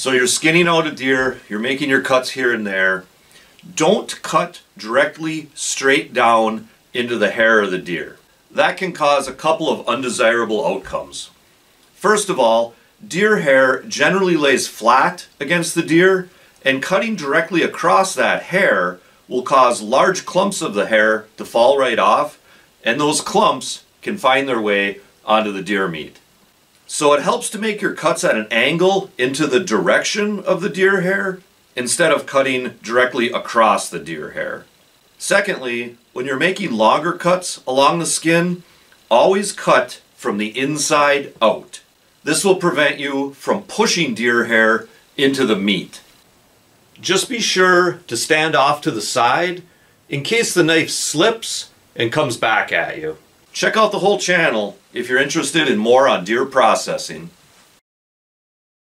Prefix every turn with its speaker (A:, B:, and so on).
A: So you're skinning out a deer, you're making your cuts here and there. Don't cut directly straight down into the hair of the deer. That can cause a couple of undesirable outcomes. First of all, deer hair generally lays flat against the deer, and cutting directly across that hair will cause large clumps of the hair to fall right off, and those clumps can find their way onto the deer meat. So it helps to make your cuts at an angle into the direction of the deer hair instead of cutting directly across the deer hair. Secondly, when you're making longer cuts along the skin, always cut from the inside out. This will prevent you from pushing deer hair into the meat. Just be sure to stand off to the side in case the knife slips and comes back at you. Check out the whole channel if you're interested in more on deer processing.